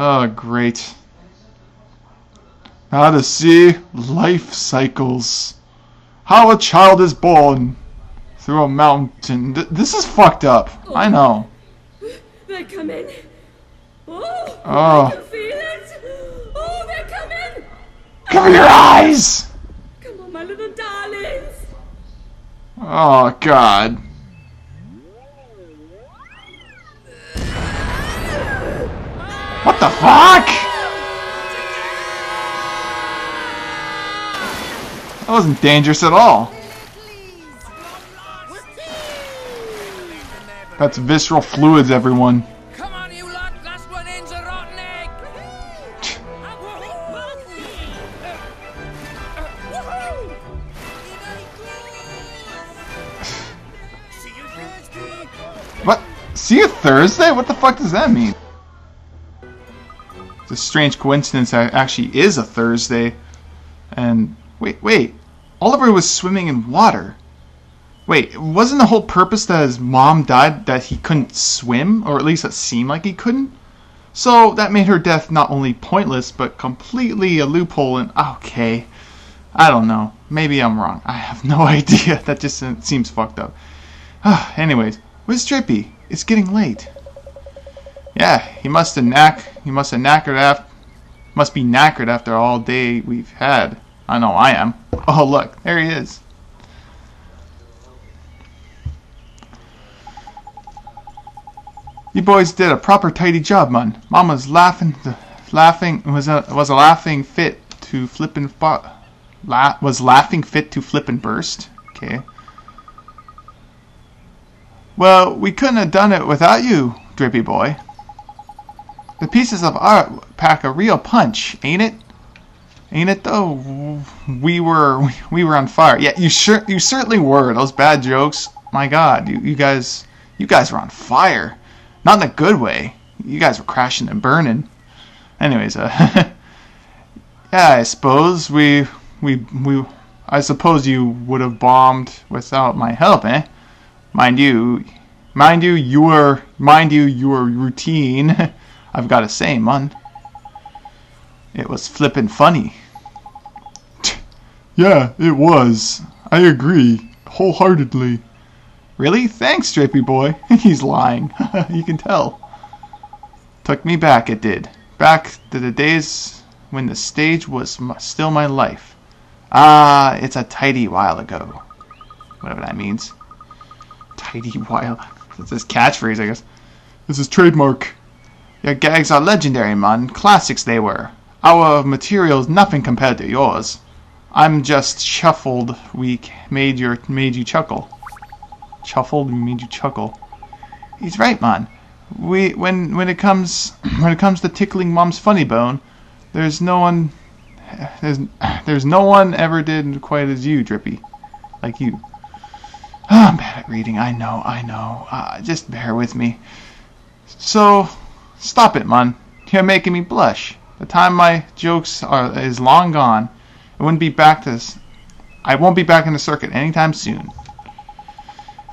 Oh, great. How to see life cycles. How a child is born through a mountain. Th- this is fucked up. I oh. know. They're coming. Oh, Oh. I ah. can feel it. Oh, they're coming. Cover your eyes! Come on, my little darlings. Oh, God. What the fuck? That wasn't dangerous at all. That's visceral fluids, everyone. Come on, you lot! Last one in's a rotten egg! What? See you Thursday? What the fuck does that mean? A strange coincidence actually is a Thursday. And wait, wait. Oliver was swimming in water. Wait, wasn't the whole purpose that his mom died that he couldn't swim? Or at least it seemed like he couldn't? So that made her death not only pointless, but completely a loophole and okay. I don't know. Maybe I'm wrong. I have no idea. That just seems fucked up. Anyways, where's Drippy? It's getting late. Yeah, he must have knack. He must have knackered after. Must be knackered after all day we've had. I know I am. Oh look, there he is. You boys did a proper tidy job, man. Mom was laughing, laughing was a was a laughing fit to flip and la- was laughing fit to flip and burst. Okay. Well, we couldn't have done it without you, Drippy boy. The pieces of art pack a real punch, ain't it? Ain't it though? We were we were on fire. Yeah, you sure you certainly were. Those bad jokes. My God, you you guys you guys were on fire. Not in a good way. You guys were crashing and burning. Anyways, uh, yeah, I suppose we we we I suppose you would have bombed without my help, eh? Mind you, mind you, your mind you, your routine. I've got to say, man, it was flippin' funny. Yeah, it was. I agree wholeheartedly. Really? Thanks, Drippy boy. He's lying. you can tell. Took me back, it did. Back to the days when the stage was m- still my life. Ah, it's a tidy while ago. Whatever that means. Tidy while. That's his catchphrase, I guess. This is trademark. Your gags are legendary, man. Classics they were. Our material's nothing compared to yours. I'm just shuffled weak made your made you chuckle. Shuffled made you chuckle. He's right, man. We when when it comes when it comes to tickling mom's funny bone, there's no one there's there's no one ever did quite as you, Drippy. Like you. I'm bad at reading, I know, I know. Uh, just bear with me. So, stop it, man. You're making me blush. The time my jokes are is long gone. I wouldn't be back to this. I won't be back in the circuit anytime soon.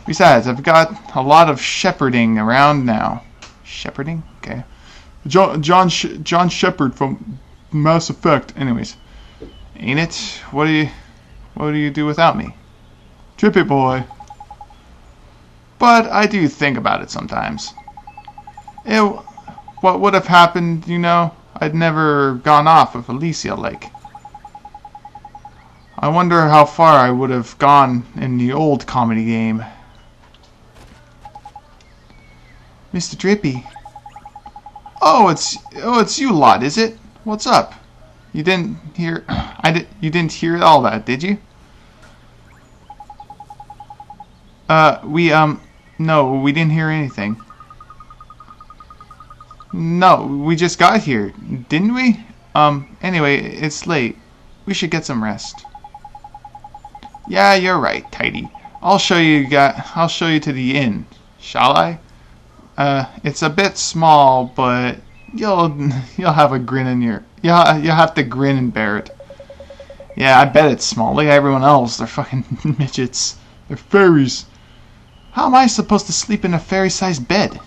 Besides, I've got a lot of shepherding around now. Shepherding? Okay. John John Sh- John Shepard from Mass Effect. Anyways, ain't it? What do you what do you do without me? Trippy boy. But I do think about it sometimes. It, what would have happened, you know? I'd never gone off with Alicia like. I wonder how far I would have gone in the old comedy game. Mr. Drippy. Oh, it's oh, it's you lot, is it? What's up? You didn't hear I did you didn't hear all that, did you? Uh, we um no, we didn't hear anything. No, we just got here, didn't we? Um, anyway, it's late. We should get some rest. Yeah, you're right, Tidy. I'll show you got I'll show you to the inn. Shall I? Uh, it's a bit small, but you'll you'll have a grin in your you'll you'll have to grin and bear it. Yeah, I bet it's small. Look at everyone else. They're fucking midgets. They're fairies. How am I supposed to sleep in a fairy-sized bed?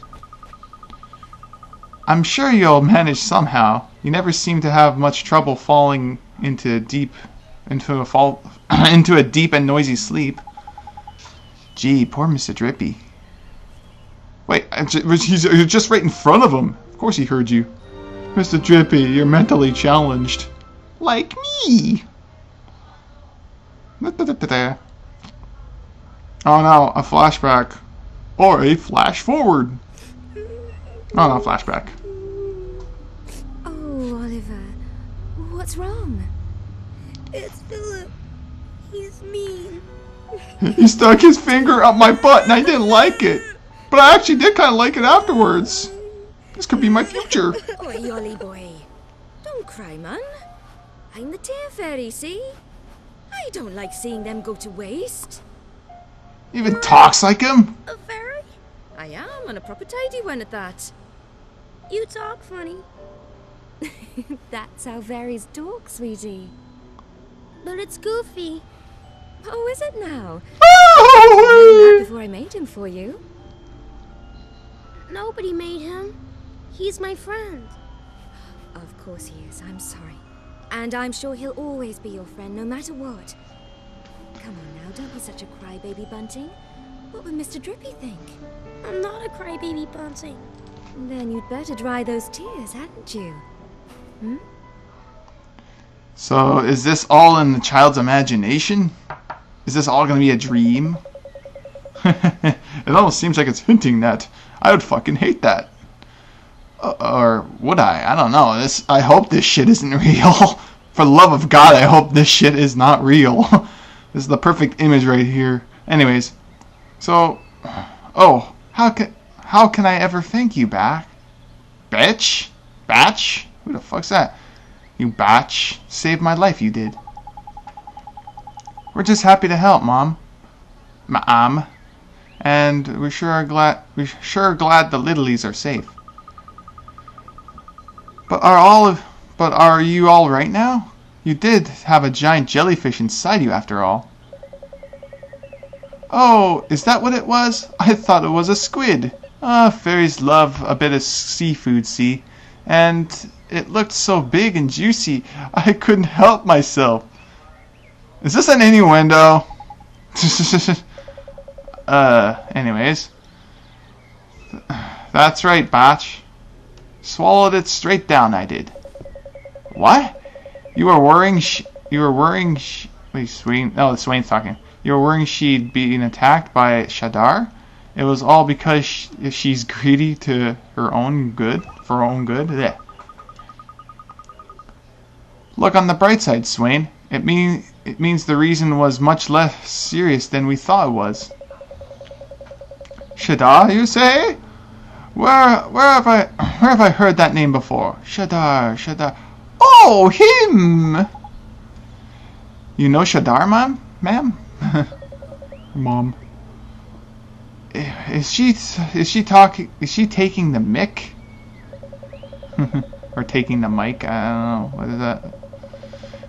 I'm sure you'll manage somehow. You never seem to have much trouble falling into deep into a fall into a deep and noisy sleep. Gee, poor Mr. Drippy. Wait, he's just right in front of him. Of course he heard you. Mr. Drippy, you're mentally challenged. Like me. Oh no, a flashback. Or a flash forward. Oh no, flashback. Oh, Oliver, what's wrong? It's Philip. He's mean. He stuck his finger up my butt and I didn't like it. But I actually did kind of like it afterwards. This could be my future. Oh, Oi, Ollie boy. Don't cry, man. I'm the tear fairy, see? I don't like seeing them go to waste. Even talks like him. I am, and a proper tidy one at that. You talk funny, That's how fairies talk, sweetie. but it's goofy. Oh, is it now? Oh, I before I made him for you. Nobody made him. He's my friend. Of course he is, I'm sorry. And I'm sure he'll always be your friend, no matter what. Come on now, don't be such a crybaby, Bunting. What would Mr. Drippy think? I'm not a crybaby bunting. Then you'd better dry those tears, hadn't you? Hmm? So is this all in the child's imagination? Is this all gonna be a dream? it almost seems like it's hinting that. I would fucking hate that. Uh, or would I? I don't know. This. I hope this shit isn't real. For the love of God, I hope this shit is not real. this is the perfect image right here. Anyways, so, oh, how can how can I ever thank you back? Bitch, batch. Who the fuck's that? You batch. Saved my life, you did. We're just happy to help, Mom. Ma'am. And we sure are glad we sure glad the Littlies are safe. But are all of but are you all right now? You did have a giant jellyfish inside you after all. Oh, is that what it was? I thought it was a squid. Ah, fairies love a bit of seafood, see? And it looked so big and juicy, I couldn't help myself. Is this an innuendo? uh, anyways. That's right, Batch. Swallowed it straight down, I did. What? You were worrying sh- you were worrying sh- wait, Swaine, no, Swaine's talking. You were worrying she'd been attacked by Shadar? It was all because sh- she's greedy to her own good, for her own good. Blech. Look on the bright side, Swaine. It mean it means the reason was much less serious than we thought it was. Shadar, you say? Where where have I where have I heard that name before? Shadar, Shadar. Oh, him! You know Shadar, ma'am? Ma'am? Mom. Is she is she talking is she taking the mic? or taking the mic? I don't know. What is that?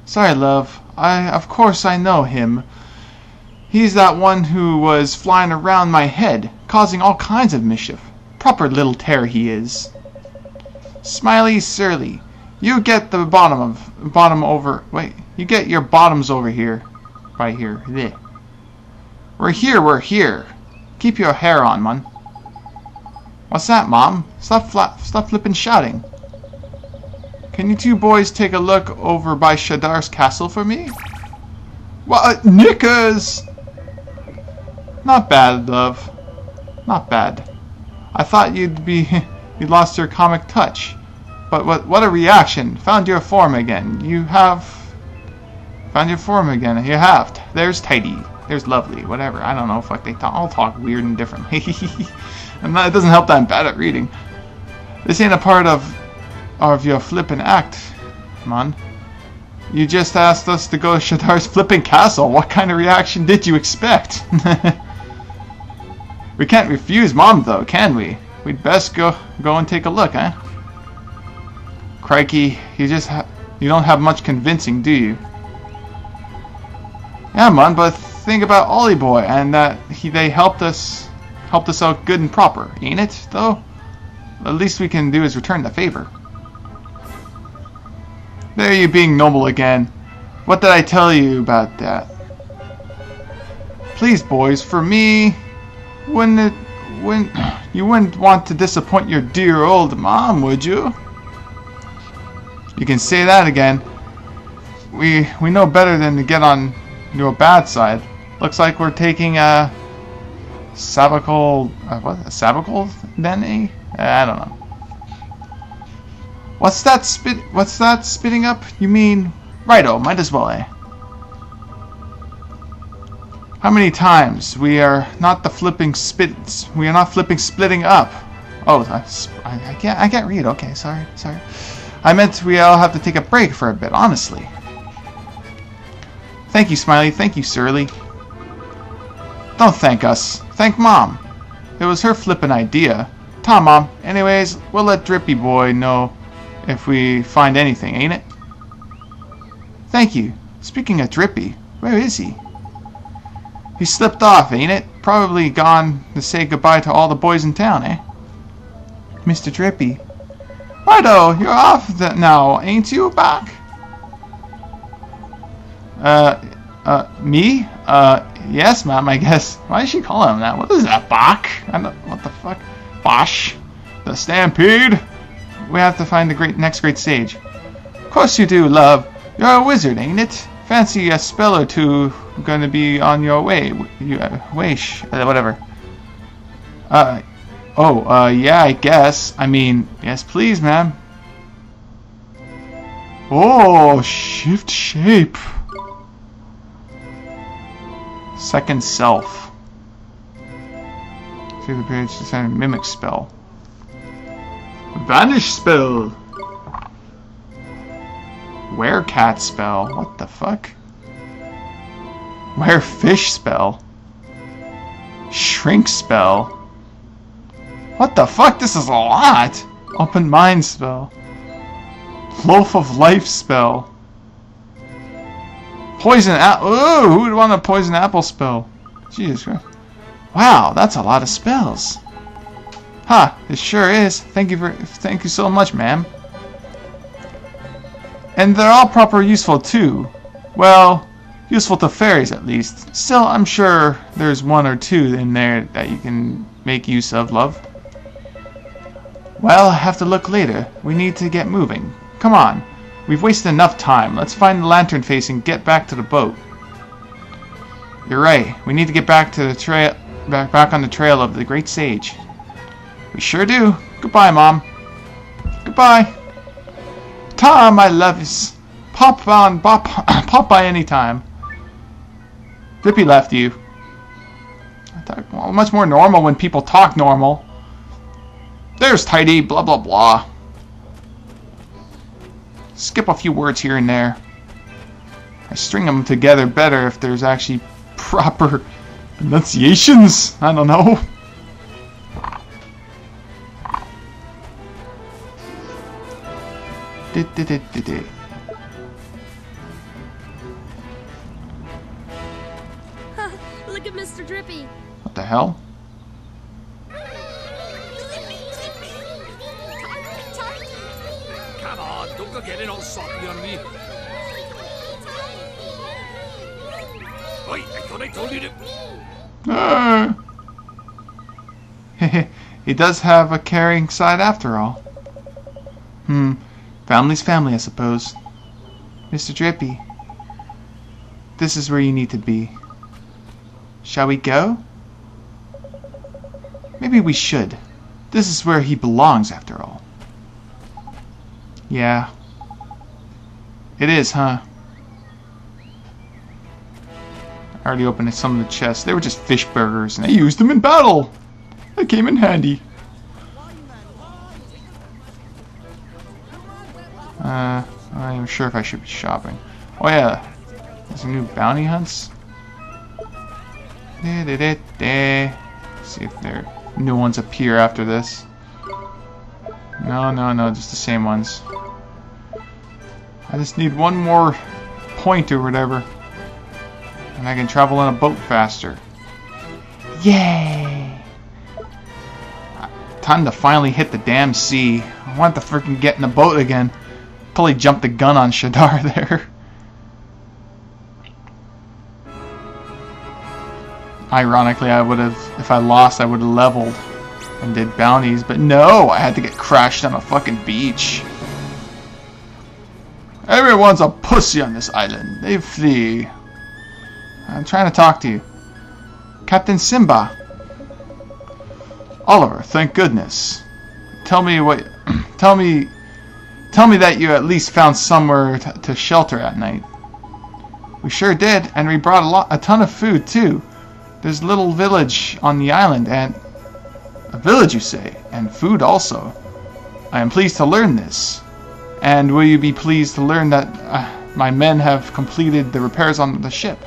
Sorry, love. I of course I know him. He's that one who was flying around my head, causing all kinds of mischief. Proper little tear he is. Smiley Surly, you get the bottom of bottom over. Wait, you get your bottoms over here, right here. There. We're here. We're here. Keep your hair on, man. What's that, Mom? Stop, fla- stop flipping shouting. Can you two boys take a look over by Shadar's castle for me? What, uh, knickers? Not bad, love. Not bad. I thought you'd be you lost your comic touch. But what what a reaction. Found your form again. You have found your form again. You have. There's tidy. There's lovely. Whatever. I don't know. Fuck. They all talk weird and different. and that, it doesn't help that I'm bad at reading. This ain't a part of of your flippin' act, man. You just asked us to go to Shadar's flipping castle. What kind of reaction did you expect? we can't refuse Mom, though, can we? We'd best go go and take a look, eh? Crikey, you just you don't have much convincing, do you? Yeah, man, but think about Ollie Boy and that he they helped us helped us out good and proper, ain't it? Though. the least we can do is return the favor. There you being noble again. What did I tell you about that? Please, boys, for me, wouldn't it, Wouldn't you wouldn't want to disappoint your dear old mom, would you? You can say that again. We we know better than to get on your bad side. Looks like we're taking a sabbatical, uh, what, a sabbatical then, eh? I don't know. What's that spit? What's that spitting up? You mean, righto? Might as well, eh? How many times we are not the flipping spits? We are not flipping splitting up. Oh, I, I can't. I can't read. Okay, sorry, sorry. I meant we all have to take a break for a bit. Honestly. Thank you, Smiley. Thank you, Surly. Don't thank us. Thank Mom. It was her flippin' idea. Tom, Mom. Anyways, we'll let Drippy Boy know if we find anything, ain't it? Thank you. Speaking of Drippy, where is he? He slipped off, ain't it? Probably gone to say goodbye to all the boys in town, eh? Mr. Drippy. Righto, you're off now, ain't you, Back? Uh, uh, me? Uh, yes, ma'am, I guess. Why does she call him that? What is that, Bach? What the fuck? Bosh? The Stampede? We have to find the great next great stage. Of course you do, love. You're a wizard, ain't it? Fancy a spell or two gonna be on your way. You, uh, wish, uh, whatever. Uh, oh, uh, yeah, I guess. I mean, yes, please, ma'am. Oh, shift shape. Second self. See the page to send mimic spell. Vanish spell. Werecat spell. What the fuck? Were fish spell. Shrink spell. What the fuck? This is a lot. Open mind spell. Loaf of life spell. Poison apple. Ooh, who would want a poison apple spell? Jesus Christ. Wow, that's a lot of spells. Huh, it sure is. Thank you for thank you so much, ma'am. And they're all proper useful too. Well, useful to fairies at least. Still, I'm sure there's one or two in there that you can make use of, love. Well, have to look later. We need to get moving. Come on. We've wasted enough time. Let's find the lantern face and get back to the boat. You're right. We need to get back to the trail back back on the trail of the great sage. We sure do. Goodbye, Mom. Goodbye. Tom, I love you. Pop on, pop, pop by anytime. Drippy left you. Thought, well, much more normal when people talk normal. There's Tidy, blah blah blah. Skip a few words here and there. I string them together better if there's actually proper enunciations. I don't know. Look at Mr. Drippy. What the hell? Ah. he does have a caring side after all. Hmm. Family's family, I suppose. Mr. Drippy, this is where you need to be. Shall we go? Maybe we should. This is where he belongs, after all. Yeah. It is, huh? Already opened some of the chests. They were just fish burgers, and I used them in battle. They came in handy. Uh, I'm not sure if I should be shopping. Oh yeah, there's some new bounty hunts. Da, da, da, da. See if there new ones appear after this. No, no, no, just the same ones. I just need one more point or whatever. And I can travel on a boat faster. Yay! time to finally hit the damn sea. I want to freaking get in the boat again. Totally jumped the gun on Shadar there. Ironically, I would have, if I lost, I would have leveled and did bounties, but no, I had to get crashed on a fucking beach. Everyone's a pussy on this island. They flee. I'm trying to talk to you. Captain Simba. Oliver, thank goodness. Tell me what. Tell me. Tell me that you at least found somewhere to shelter at night. We sure did, and we brought a lot, a ton of food too. There's a little village on the island, and a village, you say, and food also. I am pleased to learn this. And will you be pleased to learn that uh, my men have completed the repairs on the ship?